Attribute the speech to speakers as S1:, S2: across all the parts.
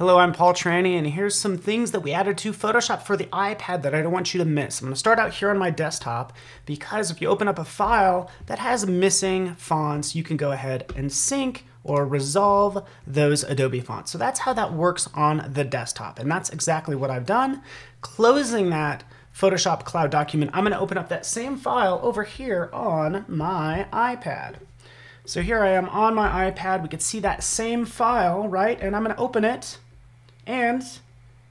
S1: Hello, I'm Paul Trani, and here's some things that we added to Photoshop for the iPad that I don't want you to miss. I'm going to start out here on my desktop because if you open up a file that has missing fonts, you can go ahead and sync or resolve those Adobe fonts. So that's how that works on the desktop, and that's exactly what I've done. Closing that Photoshop Cloud document, I'm going to open up that same file over here on my iPad. So here I am on my iPad. We can see that same file, right? And I'm going to open it and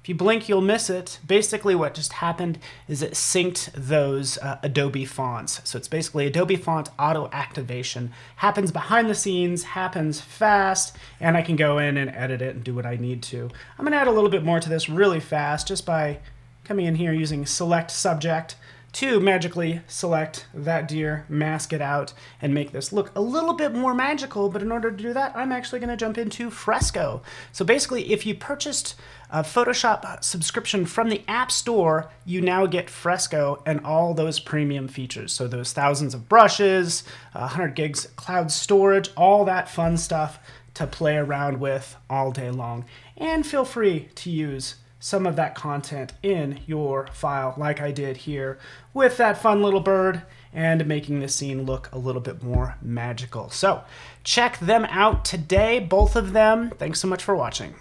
S1: if you blink, you'll miss it. Basically, what just happened is it synced those uh, Adobe fonts. So it's basically Adobe font auto activation. Happens behind the scenes, happens fast, and I can go in and edit it and do what I need to. I'm to add a little bit more to this really fast just by coming in here using select subject to magically select that deer, mask it out, and make this look a little bit more magical. But in order to do that, I'm actually going to jump into Fresco. So basically, if you purchased a Photoshop subscription from the App Store, you now get Fresco and all those premium features. So those thousands of brushes, 100 gigs cloud storage, all that fun stuff to play around with all day long. And feel free to use some of that content in your file like I did here with that fun little bird and making the scene look a little bit more magical. So check them out today, both of them. Thanks so much for watching.